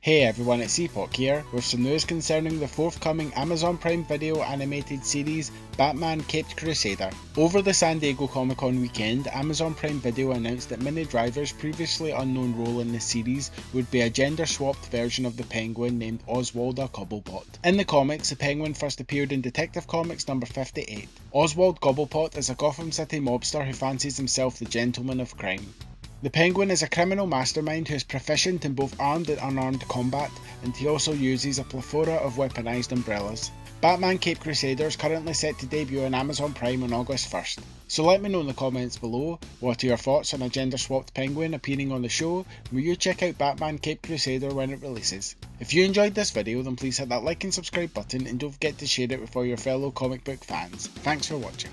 Hey everyone, it's Epoc here with some news concerning the forthcoming Amazon Prime Video animated series Batman Caped Crusader. Over the San Diego Comic Con weekend, Amazon Prime Video announced that Minnie Driver's previously unknown role in the series would be a gender swapped version of the Penguin named Oswalda Cobblepot. In the comics, the Penguin first appeared in Detective Comics number 58. Oswald Cobblepot is a Gotham City mobster who fancies himself the gentleman of crime. The Penguin is a criminal mastermind who is proficient in both armed and unarmed combat, and he also uses a plethora of weaponized umbrellas. Batman Caped Crusader is currently set to debut on Amazon Prime on August 1st. So let me know in the comments below what are your thoughts on a gender swapped penguin appearing on the show, will you check out Batman Caped Crusader when it releases. If you enjoyed this video then please hit that like and subscribe button and don't forget to share it with all your fellow comic book fans. Thanks for watching.